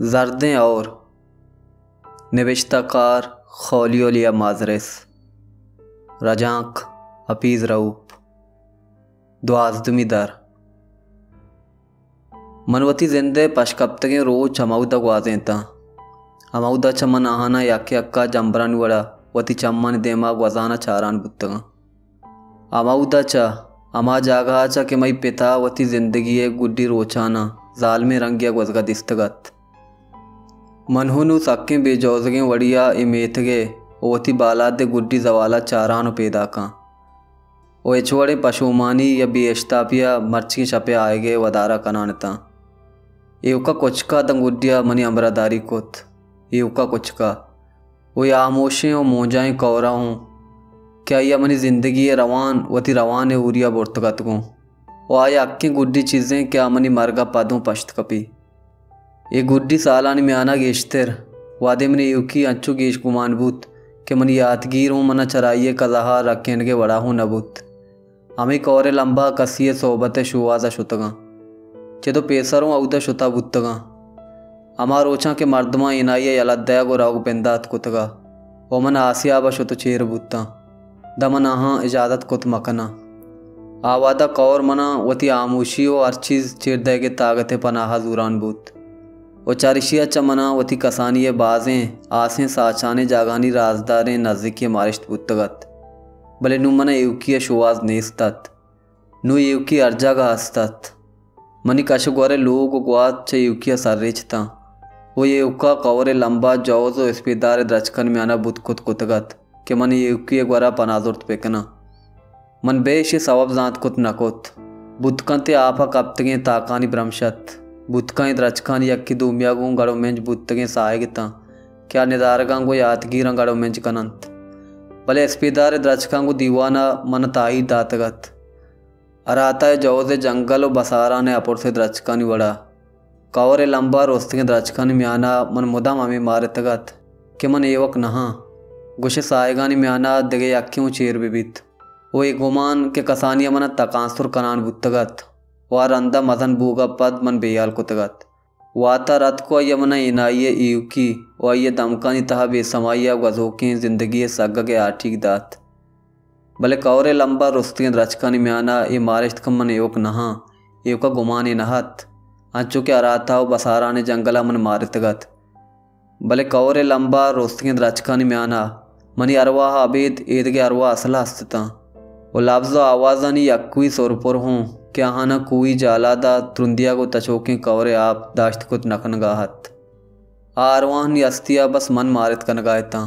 जर्दें और नविश्ताकार खौलियोलिया माजरस रजाक हफीज़ रऊप दुआजदमी दर मनवती जिंदे पशकप्तगे रोज चमौदा ग्वाजें ता अमौदा चमन आहना याके अक्का जंबरान वड़ा वती चम्मन देमा ग्वजाना चारान बुत्तगा अमौदा चा अमा जागा चा के मई पिता वती ज़िंदगी गुड्डी रोचाना जालमे रंगिया ग्वजगा दिस्तगत सक्के बेजौजगे वड़िया इमेतगे ओती बालादे गुड्डी जवाला चारानो पैदा का। ओ एचवड़े पशुमानी या बेश्तापिया मर्ची छपे आए आएगे वदारा कनानता। एवका कुचका दंगुडिया मनी अमरादारी कोत एवका कुचका वो आमोशें और मोजाएँ कौरा हूँ। क्या यह मनी ज़िंदगी है रवान वती रवान है उरिया बोर्तगत को वो आया अक्की गुड्डी चीज़ें, क्या मनी मरगा पदों पश्त कपी। ये गुड्डी सालान में आना गेश्तर वादे मन युकी अच्छु गेश गुमान बूत, के मन यादगीर हूँ मना चराइए कजहा रखें के बड़ा हूँ नबूत। हमें कौरे लंबा कसिए सोबत शुआजा शुतगा। चे तो पेसर पेसरों औदा शुता बुतगा। हमार ओछा के मर्दमा इनाइए यलद्दया गो राग पेंदात कुतगा। मन आसिया शुत चेर बुत्ता दमन आहा इजाज़त कुत मकना। आवादा कौर मना वती आमोशी और चीज़ चेर दे के ताकत पनाहा जूरान बूत। वो चारिशिया चमना वती कसानी बाजें, आसें साचाने जागानी राजदारें, नज़दीकी मारिश्त पुतगत भले नु मना युकी शुवाज नेस्तत, नु एवकी अर्जा अर्जागा हस्तत मनी कशगोरे लोग ग्वात चे युकी सर्रेचता वो ये उका कौरे लंबा जौजो इस्पीदार द्रचकन में आना बुत कुत कुतगत, के मन युकी ग्वरा पनाजुर्त पेकना। मन बेश सवब जात कुत नकुत बुतकंते आपा कप्तगे ताकानी ब्रह्मशत। यक्की दूमियागू गड़ो मेंज बुतगे सायगता क्या निदारगांगो यादगीर गड़ो मेंज कनंत। भले एस्पीदार द्रचकांगो दीवाना मन ताई दातगत अराता जौजे जंगल बसारा ने अपुर से द्रचकानी वड़ा। कौरे लंबा रोस्तगे द्रचकानी म्याना मन मुदा मामी मारतगत के मन एवक नहा। गुशे सायगानी म्याना दिगे यक्क्यों चेर बिबित वो एक गुमान के कसानिया मन तकांसुर कनान बुतगत वारंदा मदन बूगा पद मन बेयाल कुतगत वाता रत को यमन इनाइये ईवकी वाइये दमकानी तहा बेसमाइया गजोके ज़िंदगी सग के आठीक दात भले कौरे लंबा रुस्तियन रचकानी म्याना ये मारिश्त कमन एवक नहा एवका गुमानी नहत अंचु के अराता बसारा ने जंगला मन मारितगत भले कौरे लंबा रुस्तियन रचकानी म्याना मनी अरवाह अबेद ईदगे अरवा असला हस्तता वो लफ्ज़ आवाज़ानी यक्वी सोरपुर हूँ क्या हाना कोई जालादा त्रुंदिया को तचोके कवरे आप दाश्त कुत नखन गाहत आरवान अस्तिया बस मन मारित कन गायता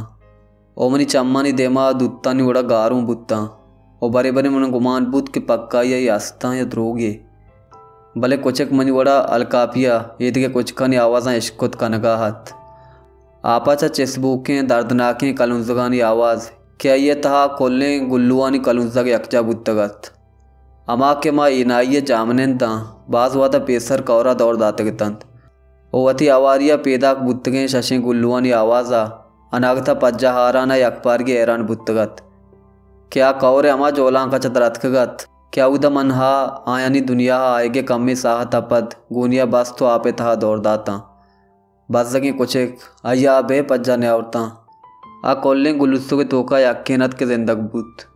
ओमनी चम्मानी देमा दुत्ता नि उड़ा गारू बुत्ता। ओ बरे बरे मन गुमान बुत के पक्का या यास्ता या द्रोगे। भले कुचक मनी वड़ा अलकापिया ईद के कुछ कनी आवाज़ा इश्कुत कन गाहत आपाचा चेसबूकें, दर्दनाकें कलुंजगानी आवाज़। क्या ये तहा कोल्ले गुल्लुआनी कलुंजग यकजा बुत्तगत। अमा के मा जामनेन ता बाज वाता पेसर कौरा दौड़ दातग तंत। ओवती आवारिया पेदाक बुत्तगे शशे गुल्लुआनी आवाज़ा अनागता पज्जाहाराना यकपारगे एरान बुत्तगत। क्या कौरे अमा जोलां का चतरतकगत क्या उद मनहा आयानी दुनिया आएगे कम्मी साह तपद, गुनिया बस तो आपे तहा दौड़ दाता। बस जगे कुछेक अया बे पज्जा ने औरता। आ कोल्ले गुलुस्सु के तोका यक्केनत के जिंदग बुत।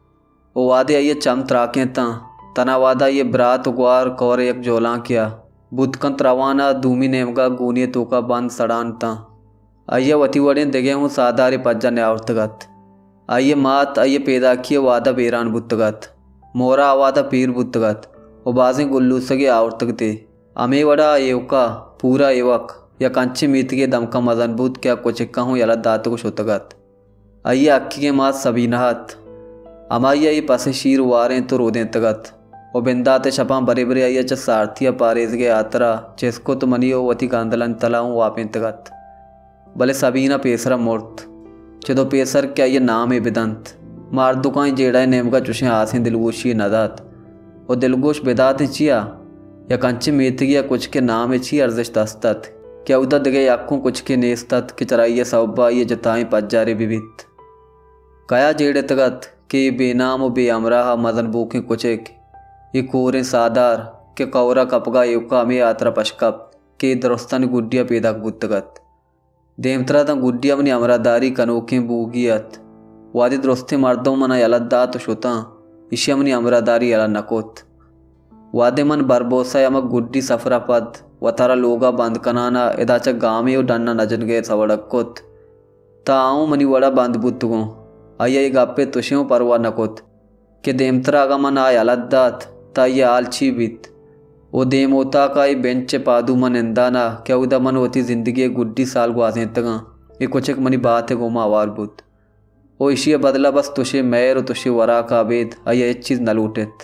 ओ वादे आइए चम त्राके ता तनावादा ये ब्रात उगवार कौर एक जोला किया। बुतकंत रवाना दूमी नेमगा गूनिय तोका बंद सड़ान ता। आइये वती वड़े दिगे हूँ सादारे पज्जा न्यावतगत आइये मात, आइये पैदा किए वादा बेरान बुतगत। मोरा आवादा पीर बुतगत। ओ बाजें गुल्लू सगे आवतगते अमे वड़ा एवका, पूरा एवक। या कंचे मीत के दमका मजन बुत क्या कुचिक्का हूँ यला दात को शुतगत। आइये अक्की के मात सभी अमाइया ये पसे शीर वारें तो रोदें तगत। ओ बिंदाते छपा बरे बरे सारथिया पारेज गे आतरा चेस्को तो मनियो वती कांदलन तलाऊं वापें तगत। भले सबीना पेसरा मूर्त चदो पेसर क्या ये नाम है बिदंत। मार दुकाई जेड़ा नेमका चुशे आसें दिलगोशी नदात ओ दिलगोश बेदात चिया, या कंचे मेतगिया कुछ के नाम है छी अर्जिश दस्तत। क्या उदा दिगे आखों कुछ के नेस्तत के चराइया सब्बा ये जताएँ पज्जारे विवित कया जेड़े तगत, के बेनाम बेअमराह मदन बूखे ये कोरे सादार के कौरा कपगा युका में यात्रा पशकप के दरस्तान गुड्डिया पैदा बुत्तगत देमतरा तं गुड्डिया मनी अमरादारी कनोके बूगियत वादी दरस्ते मर्दों मना यलद्दा तो शुता इशियमनी अमरादारी यला नकोत वादे मन बरबोसा यमक गुड्डी सफरापद वतारा लोगा बंद कनाना एदाचा गामे डन्ना नजन गए सवड़कोत मनी वड़ा बंद बुत्तगो अయ్య गप्पे तुशियों परवा नकोत के देमतरा मन आ यलद्दात ताई आलची बीत ओ देमोता का बेंच पादू मन इंदाना क्या उदा मन होती ज़िंदगी गुड्डी साल गुआसे तगा ये कुछ एक मनी बात है गोमा आवार बुत ओ इशिया बदला बस तुशे मैर तुशे वरा का बेद अय्या एक चीज़ न लूटेत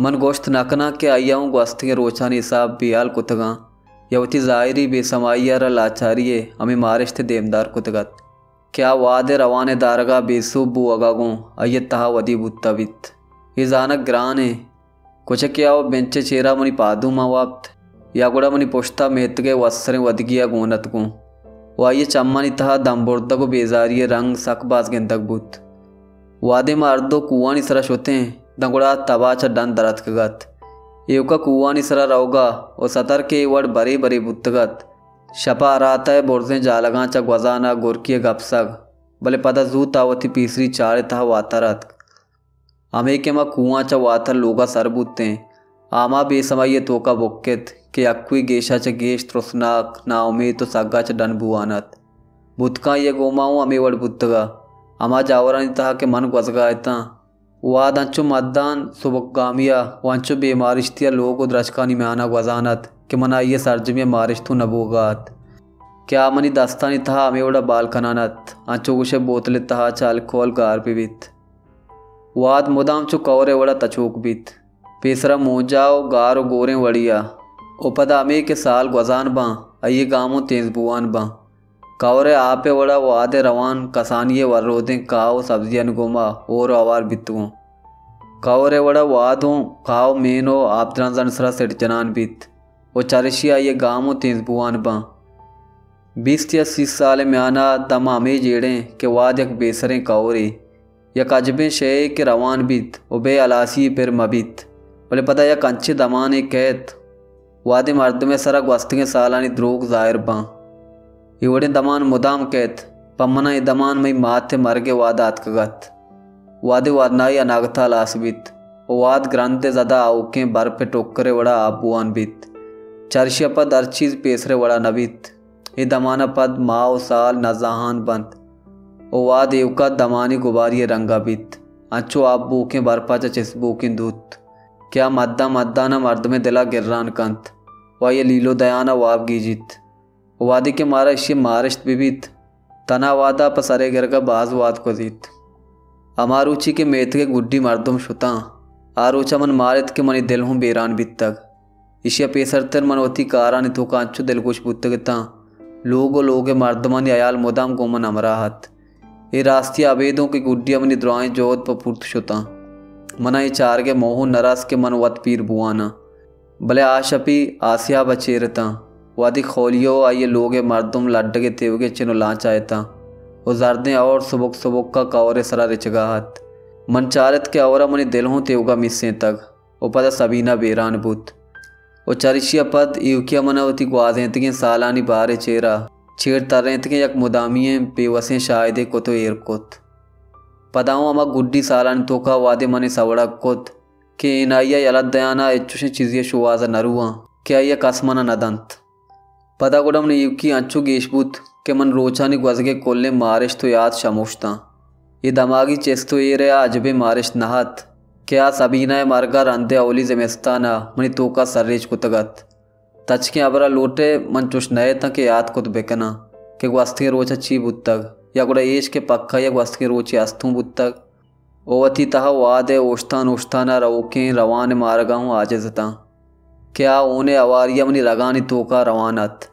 मन गोश्त नकना के अय्याऊँ गोस्त के रोचानी हिसाब बियाल कुतगा यवती जायरी बेसमाइया लाचारिये हमें मारिश थे देमदार कुतगत क्या वादे रवाने दारगा बेसुबु अगागो अय्य तहा वदी बुत्तवित पादू मावाप्त या गुड़ा मनी पुश्ता मेतगे वस्सरे वदगिया गोनत को। वो आइए चम्मनी तहा दम्बोर्दा को बेजारिये रंग सकबाज गेंदक बुत। वादे में अर्दो कुआनी सरा शोते दंगुड़ा तबाचा डन दरत कगत एवका कुआनी सरा रहोगा और सतर के वड़ बरे बरे बुत्तगत शपा राता है बोरसे जालगा चक वजाना गोरकिय गपसग। भले पता जू तावती पीसरी चारे तह वातरत हमें के मा कुआँ च वातर लोगा सर बुत्ते आमा बेसमय तोका बुक्केत के अक्वी गेशा च गेश त्रुसनाक ना उमेद तो सग्गा च डन बुआनत। बुतका ये गोमाऊ अमे वड़ बुतगा। अमा जावरानी तहा के मन गजगायता वाद अंचु मद्दान, सुबगामिया, वंचु बेमारिश्तिया लोग द्रचकानी में आना गजानत कि मना ये सर्जमी मारिश तू नबूगात क्या मनी दस्तानी तहा अमेवड़ा बाल कनानत आचोगुशे बोतले तहा चाल खोल गार पिबित वाद मुदाम चु कौरे वड़ा तचूक बीत। पेसरा मोजाओ गारो गोरे वड़िया। ओपदा अमे के साल गजान बा, अये गामो तेज बुआन बा। कौरे आपे वड़ा वादे रवान, कसानिये वर्रोदे काओ सब्जियन गोमा और अवार बितुओ। कौरे वड़ा वादों काओ मेनो आप सरा जनान बीत। वो चरशिया ये गामो तेज बुआन बा। बीस या अस्सी साल में आना तमामे जेड़े, के वाद यक बेसरें कौरे। यक अजबे शे के रवान बीत, वो बे अलासी फिर मबित। बोले, पता यक कंचे दमान एक कैत वादे मर्द में सरक वस्तगे सालानी द्रोग ज़ाहिर बा। इवड़े दमान मुदाम कैत पम्मना दमान मई माथे मरगे वादात कगत। वादे वादनाई अनागता लासबित वाद ग्रंथे ज़्यादा आउके बर पे टोकरे वड़ा आबुआन बीत। चर्शिया पद हर चीज़ पेसरे वड़ा नबीत ए दमाना पद माओ साल नजाहान बंद। ओ वा देवका दमानी गुबारी रंगा बीत अच्छो आप बूके बरपा चिस बूके दूत। क्या मद्दा मद्दा न मर्द में दिला गिर्रान कंत। वा ये लीलो दयाना वाब गीजित वादी के मारा इश्य मारिश्त बिबित तना वादा पसरे गिर का बाज वाद को जीत। अमारुचि के मेथ के गुड्डी मर्दुम शुता। आरुचा मन मारित के मनी दिल हूँ बेरान बीत तक। इशिया पेसरतर मनवती कारानि तो कांचु दिल कुछ पुत्तगता लोगो लोगे मर्दमन अयाल मुदाम गोमन अमराहत। ये रास्ती आवेदों की गुड्डिया मनी द्रोएँ जोत पुर्त शुता। मना ये चार के मोह नरस के मन वत पीर बुआना। भले आशपी आसिया बचेरता वादी खोलियो आइए लोगे मर्दुम लड्ड के तेवगे चिनो लाच आयता। वो जर्दे और सुबुक सुबुक का कौरे सरा रिचगाहत। मन चारत के और मनी दिल हूँ तेवगा मिस्से तक। वो पता सबीना बेरान बुत। ओ चरिशिया पद युकिया मनवती ग्वाजेंतगे सालानी बारे चेरा। छेड़ तरेंतगे यक मुदामिये बेवसें शायदे को तो एर कोत। पदाओं अमा गुड्डी सालानी तोका वादे मने सवड़ा कोत। के इनाइया यलदयाना एच्चुशे चीजिया शुवाजा नरुआ। क्या ये कसमना नदंत पदा गुडम ने युकी अंचु गेशबूत के मन रोचानी ग्वजगे कोल्ले मारिश तो याद शमुश्ता ये दमागी चेस तो ये रे अजबे मारिश नहत। क्या सबीना मार्गा रंदे औली जमेस्ताना, मनी तो का सर्रेज कुतगत। तचके अबरा लोटे मंचुष नए तक याद कुत बेकना, के वस्ती रोच अच्छी बुतक या गुड़ा एश के पक्का, या वस्ती अस्थु बुतक ओ अति तह वादे ओष्तान ओष्तान रवके रवान मारगाऊँ आजता क्या ओने अवारिया मनी रगानी तोका रवानत।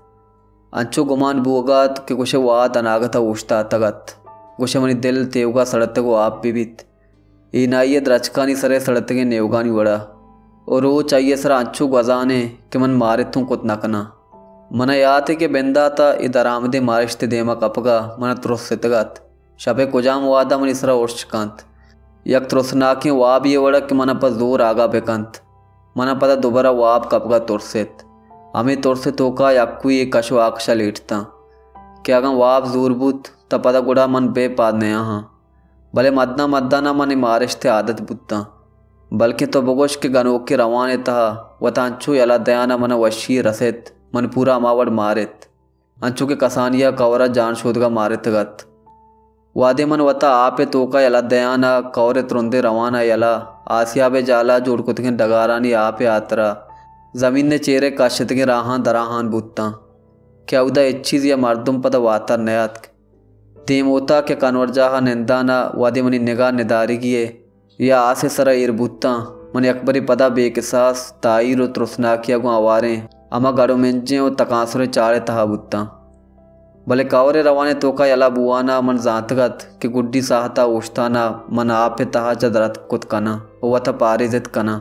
अंचो गुमान बोगात के कुछ वाद अनागत ओष्ता तगत। कुछ मनी दिल तेवगा सड़त को आप बीबित ई द्रचका नि सरे सड़त के नेवगानी वड़ा। और वो चाहिए सर अच्छू गजाने कि मन मारे तू कुत नकना मन याते के बेंदाता इद आरामदे मारिश्ते देमा कपगा, मन त्रोस सितगत शबे कुजाम वादा मन इसरा ओर्चकांत यक त्रोसनाकी वाब ये वड़ा कि मन पर ज़ोर आगा बेकंत मन पता दोबारा वाब कपगा तुरसेत अमे तोरसे तोका यक्कुई कशो आकशा लेटता। कि क्या वाप जूरबुत तपद गुड़ा मन बेपाद नया हाँ। भले मदना मद्दाना मन मारिश्ते आदत बुत्ता। बल्कि तो बगोश के गनोके रवाने तहा वत अंचु यला दयाना मन वशी रसेत, मन पूरा मावड़ मारित। अंचु के कसानिया कवरा जान शोधगा मारित गत। वादे मन वता आपे तोका यला दयाना, कौरे त्रुंदे रवाना यला। आसिया बे जाला जोड़ कुतगे डगारानी आपे आतरा। ज़मीन ने चेहरे काशतगे राहान दराहान बुत्ता क्या उदा इच्छीज या मर्दुम पद वातर नयात। देमोता के कनवर्जाहा निंदाना वादे मनी निगाह निदारी या इरबुत्ता मनी अकबरी पदा बेकिसास ताईर त्रुसनाकिया गो आवारे अमा गड़ो मेंजे और तकासुरे चारे तहा बुत्ता भले कावरे रवाने तोका यला बुआना मन जातगत, कि गुड्डी साहता उश्ताना मन आपे तहा चदरत कुत कना वत पारिजित कना।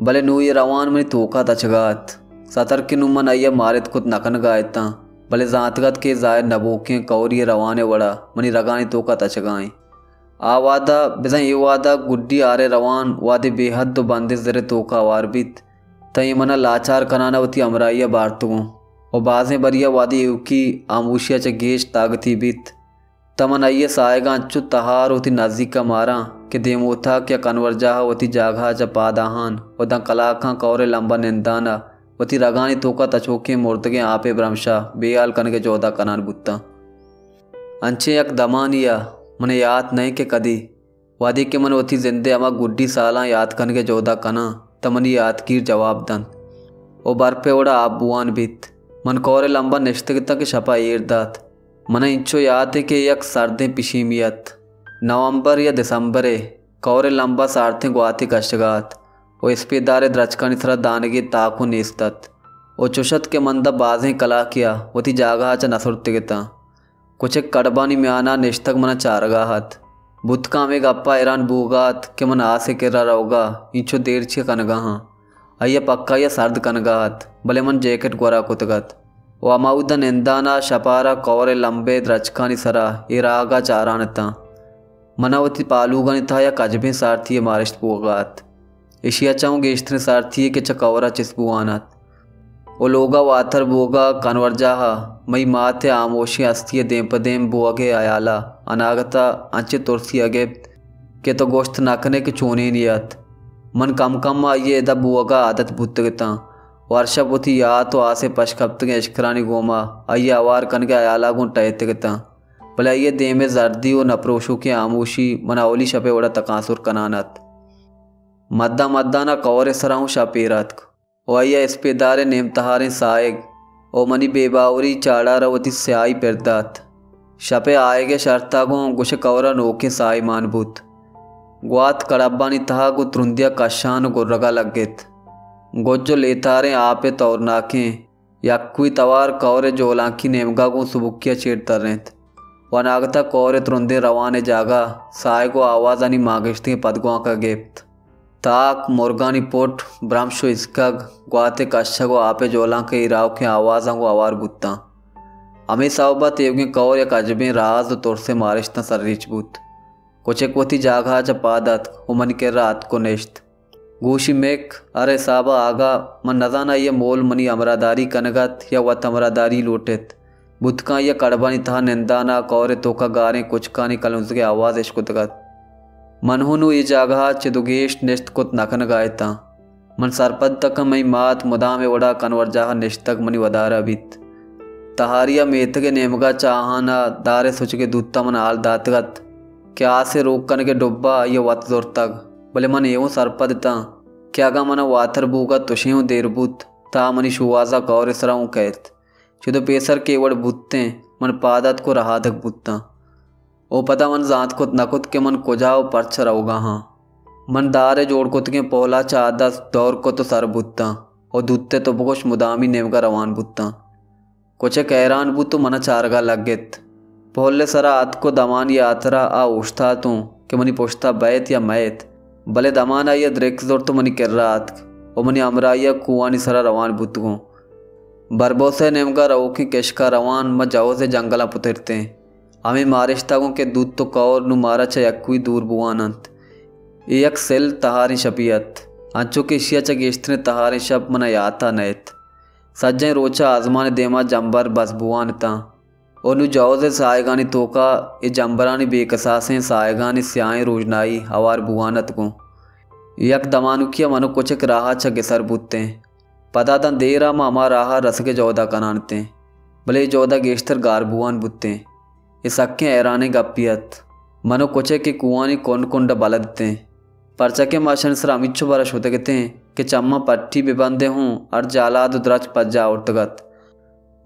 भले नू ये रवान मनी तोका तचगात सतर के नुमन अय्या मारित कुत नकन गायता, भले जातगत के जाय नबोके कौरिय रवाने वड़ा, मनी रगानी तोका तचगाए आ वादा बिजा ये वादा, गुड्डी आरे रवान, वादे बेहद तो बंदे जरे तोका वारबित तई मना लाचार कनाना वती अमराइया बारतुगो और बाजे बरिया वादी युकी आमूशिया च गेश तागती बित। तमन अय्ये सायगा अंचु तहार होती नज़दीक का मारा, कि देमोथा क्या कनवर्जा वती जाघा च पादाहान, वदा कलाखा कौरे लंबा निंदाना, वती रगानी तोका तचोके मुर्दगे आपे ब्रह्मशा बेयाल कनके जोदा कनान बुत्ता। अंचे यक दमानिया मने याद नहीं के कदी। वादी के मन वती जिंदे अमा गुड्डी साला याद कनके जोदा कना तमनी याद कीर जवाब दन। ओ बर पे ओड़ा आप बुआन बीत। मन कौरे लंबा निश्चित के छपा ईरदात मन इंचो याद है कि यक सर्दे पिशीमियत नवंबर या दिसंबरे कौरे लंबा सारथे ग्वाति कशगात ओ इस्पेदारे द्रचकन थरा दानगे ताकू नेस्तत। ओ चुशत के मंद बाजें कला किया वती जागा च नसुरतिगता कुछ कड़बानी में आना निश्तक मन चारगाहत बुतका में गप्पा ईरान बूगात के मन आसे किरा रहोगा इंचो देर छे कनगाहा अय्या पक्का या सर्द कनगाहत भले मन जैकेट गोरा कुतगत। ओ अमाउद निंदाना शपारा कौरे लंबे द्रचकानी सरा। इरागा चारानता मनावती पालूगन था या कजबे सारथी मारिश पोगात इशिया चाऊँ गेश्तने सारथी के चकौरा चिस्पुआनात ओ लोगा वाथर बोगा कनवर्जाहा। मई माथे आमोशी अस्तिय देम पदेम बोगे आयाला। अनागता अंचे तुरसी अगे। के तो गोश्त नाकने के चोने नियत मन कम कम आइए एदा बुआगा आदत बुतगता वर्षा पुथी या तो आसे पशकप्तगे इश्करानी गोमा। आइए अवार कनके अयाला गुण टहतगता भले दे में जर्दी और नप्रोशु के आमोशी मनावली शपे वड़ा तकासुर कनानत मद्दा मद्दाना कौरे सराहूँ शापेरात वैया इस्पेदारे नेमतहारे ओ मनी बेबावरी चाड़ा रवती स्याई पेरदात शपे आएगे शर्तागो गुश कौरा नोके साई मानभूत ग्वात कड़ब्बानी तहा गु त्रुंदिया कशान गुर्रगा लगेत गोजो लेतारे आपे तौरनाके यक्कुई तवार कौरे जोलांकी नेमगा गु सुबुकिया चेट तरेत वनागता कौरे त्रुंदे रवाने जागा साय को आवाज़ आनी मागिश्ती पदगुआ का गेप्त ताक, मुर्गानी पोट ब्राह्मशो इस्कग ग्वाते कश्चगो आपे जोला के इराव के आवाज़ा को आवार बुत्ता। अमी सावबा तेवगे कौर या कजबे राज तोर से मारिश्ता सर्रीच बुत। कुछ एक वती जागा च पादत, उमन के रात को नेश्त। गूशी मेक, अरे साबा आगा, मन नजाना ये मोल मनी अमरादारी कनगत, या वत अमरादारी लूटेत। बुतका या कड़बानी तहा निंदाना, कौरे तोका गारे कुछ कानी कलुंसगे आवाज़ इश्कुतगत। मनहुनु ಈ ಜಾಗ ಚಿದುಗೇಶ್ ನೆಸ್ಟ್ ಕೊತ್ ನಕನ ಗಾಯ್ತಾ मन सरपद तक मई मात मुदा में वड़ा कनवर जहा निश्तक मनी वदारा बीत तहारिया मेतगे नेमगा चाहाना दारे सुच के दूता मन आल दातगत क्या से रोक कन के डुब्बा ये वत जोर तक भले मन एवं सरपद ता क्या गा मन वाथर बूगा तुशियों देर बुत ता मनी शुवाजा कौर सराऊं कहत चिदो पेसर केवड़ बुत्ते मन पादत को रहा तक बुत्ता ओ पता मन जात कुत नकुत के मन कुजाओ परछ रहोगा हाँ। मन दारे जोड़ कुत के पोला चादा दौर को तो सर बुत्ता, और दूते तो बकुश मुदामी नेमगा रवान बुत्ता। कुछ कहरान बुत तो मन चारगा लगेत। पोले सरा आत को दमान या आतरा आ उठता तू, कि मनी पुछता बैत या मैत। भले दमान आइया द्रेक ज़ोर तो मनी कर रात ओ मनी अमराइया कुआनी सरा रवान बुत को बरबो से नेमगा रहो की केशका रवान म जाओ से जंगला पुतरते। हैं आम्ही मारिश्तागों के दूध तो कौर नु मारा छ यक्वी दूर बुआनंत। एक सेल तहारी शपियत आंचो के शिया च गेस्त्रे तहारी शप मना याता नयत सज्जें रोचा आजमान देमा जंबर बस बुआन ता ओनु जौजे सायगानी तोका, ए जंबरानी बेकसासें सायगानी स्याएँ रोजनाई हवार बुआनत को। यक दमानुकिया मनु कुचक राहा छ गिसर बुत्ते। पदादन देरा मामा राहा रसके जौदा कनानते। भले जौदा गेश्तर गार बुआन बुत्ते। ये सक्के ऐराने गप्पियत मनो कोचे के कुआनी कोंड कोंड बलदते परचके माशन सर अमिच्छो बरश होते कहते हैं कि चम्मा पट्टी बेबंदे हूँ और जालाद द्रच पज्जा उठगत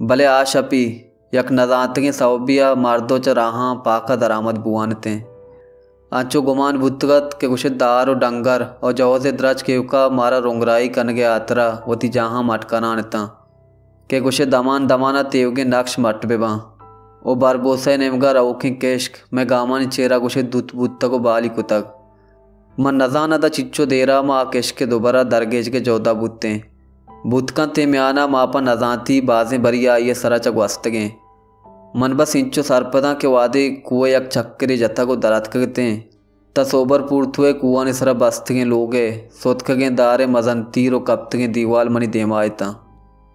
भले आशपी, यक नजातगे सौबिया मारदो च राहा पाका दरामद बुआनते आंचो गुमान भुतगत के कुछ दार और डंगर और जौ से द्रच के उका मारा रोंगराई कन गया आतरा वती जहाँ मटकाना नता के कुछ दमान दमाना तेवगे नक्श मट बेबा। ओ बार बोसे नेमगा रौखे केश्क मैं गामानी चेरा कुछ दुत बुत्तको बाली कुतक मन नजाना दा चिच्चो देरा मा केश के दोबारा दरगेज के जोदा बुत्ते। बुतका ते म्याना मापा नजाती बाजें बरिया ये सरा चक वस्तगे मन बस इंचो सरपदा के वादे कुएँ यक चक्करे जत्ता को दरत करते। तसोबर पूर्थुए कुआ ने सरा बस्तगे लोगे। सोतकगे दारे मजन तीरो कप्तगे दीवाल मनी देमायता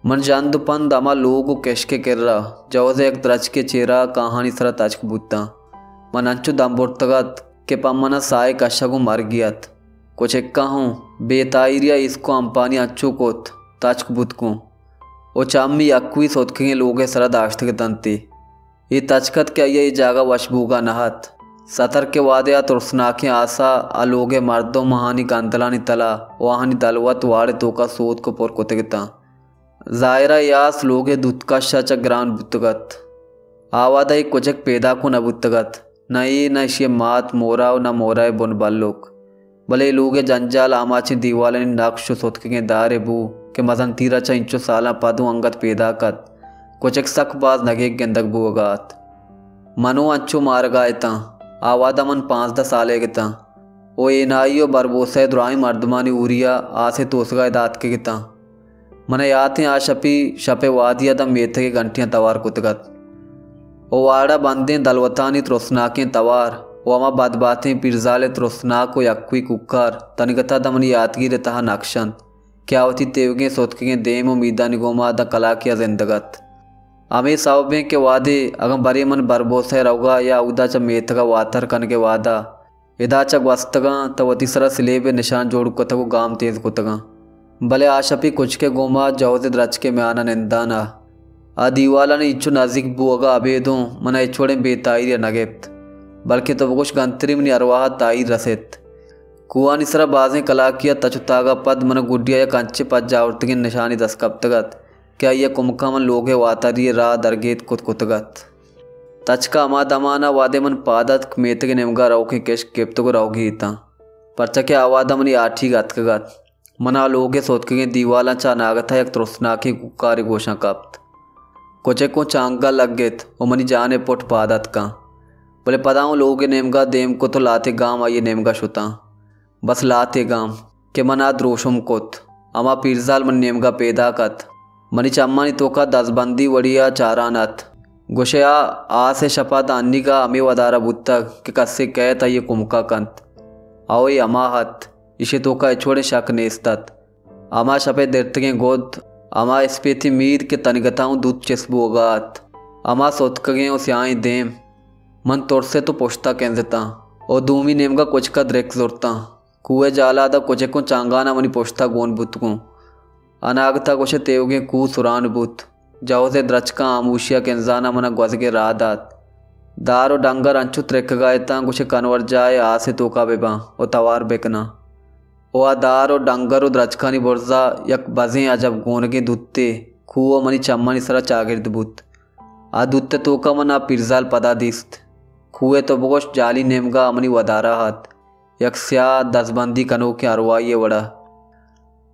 मन जान दुपन पंद अमा लोगो केशके किर्रा। जवजे एक द्रच के चेरा, कहानी सरा तचक बुत्ता। मन अंचु दम बोर्तगत, के पम्मना साय कशगु मर कुछ एक्का हूँ बेताइरिया इसको अंपानी अच्छू कोत तचक बुतकू ओ चामी अक्वी सोतखेंगे लोगे सरा दाश्त के तंती। ये तचकत क्या ये जागा वशबूगा नहत। सतर के वादे तुरसनाखे आसा अलोगे मर्दो महानी गंतलानी तला, वाहनी दलवत वाड़े तो का सोत को पोर कुतगता जायरा यास लोगे दुत्का ग्रान बुतगत। आवादा ही कुचक पैदा को न बुतगत। नई न इसे मात मोराव न मोराय बुन बल्लोक। भले लूगे जंजाल आमाची दीवाలని नक्श सोतके दारे बू, के मजन तीरा च इंचो साला पदु अंगत पैदा कत। कुचक सक बाज नगे गेंदक बुगात मनो अंचो मार गायता आवादा मन पाँच दस साले गिता। ओ एनाइयो बरबोसे दुराई मर्दमानी उरिया आसे तोसगाए दात के गिता। मन शपी, शपे वादिया दम मेथे के घंटियाँ तवार कुतगत। ओवाड़ा बंदें दलवतानी त्रोसनाकें तवार ओमा बदबातें पिरजाले त्रोसनाक को यक्वी कुक्कर तनिगता दमनी यादगिर तहा क्या होती तेवगे सोतके देम उम्मीदा निगोमा द कला किया जिंदगत। अमे सावबे के वादे अगम बरे मन बरबोस है रौगा या उदा च मेथगा वातर कन के वादा। इदा च वस्तगा तवती सरा सिलेबे निशान जोड़ को गाम तेज कुतगा। भले आशपी कुछ के गोमा जौज द्रच के में आना निंदाना आ दीवाला इच्छु नजीक बुअगा अबेदों मन इच्छोड़े बेताईर नगेत बल्कि तो कुछ गंतरिम नि अरवाह ताई रसेत। कुआ निसरा बाजें कला किया तचुतागा पद, मन गुडिया या कंचे पद जावरतगी निशानी दस कप्तगत। क्या ये कुमका मन लोगे वातारी रा दरगेत कुत कुतगत तचका अमा दमाना वादे मन पादत मेत के नेमगा रौखे केश केप्तगो रौगी इता परचके आवादा मनी आठी गतकगत मना लोगे सोतके दीवाला चा नागथा एक त्रोसनाकी कुकारी गोशा कप्त। कोचे को चांगा लग गेत मनी जाने पोट पादत का। बोले पदाऊँ लोगे नेमगा देम को तो लाते गाम आइए नेमगा शुता। बस लाते गाम के मना द्रोशम कोत। अमा पीरजाल मन नेमगा पैदा कत। मनी चम्मानी तो का दसबंदी वड़िया चारानत गुशया आ से शपा दानी का, अमी वदारा बुत्ता के कस्से कह ये कुमका कंत। आओ ये अमाहत इसे तो का छोड़े शक नेस्तत अमा शपे देरतगे गोद। अमा स्पेति मीर के तनिगताऊं दूत चेस्बोगात अमा सोतकगे ओ स्याई देम। मन तोड़से तो पोछता केंजता ओ दूमी नेमगा कुछ का द्रेक जोरता। कुए जाला दा कुछ को चांगाना मनी पोछता गोन बुत को अनागता कुछ तेवगे कू सुरान बुत। जाओ से द्रचका आमूशिया केंजाना मना ग्वजगे रादात। और डंगर अंचु त्रेक गायता, कुछ कनवर जाए आ आसे तोका बेबा, ओ तवार बेकना। ओ आदार और डंगर और द्रचकानी बोर्जा यक बजें अजब गोनगे दुत्ते खूओ मनी चम्मनी सरा चागिर्द बुत। आ दुत्ते तो का मन आ पिरजाल पदा दिस्त। खूए तो बोश जाली नेमगा अमनी वदारा हाथ। यक स्या दसबंदी कनो के अरवाइये वड़ा।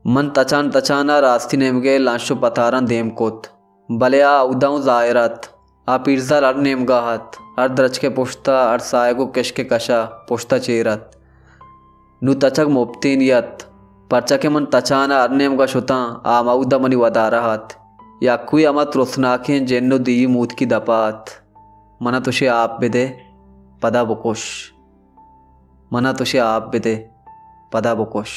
मन तचान तचाना रास्ती नेमगे लाशो पतारन देम कोत। भले आ उदाऊ जायरत। आ पिरजाल अर नेमगा हाथ। अर द्रच के पुश्ता अर साय को केश के कशा पुश्ता चेरत। नु तचक मोप्तीनियत परचके मन तचाना अर्नेमगा शुता आमौदमनि वदारहत याक्वी अमा त्रोसनाखें जेनु दी मूत की दपात। मना तुशे आप बिदे, पदा बुकोश। मना तुशे आप बिदे, पदा बुकोश।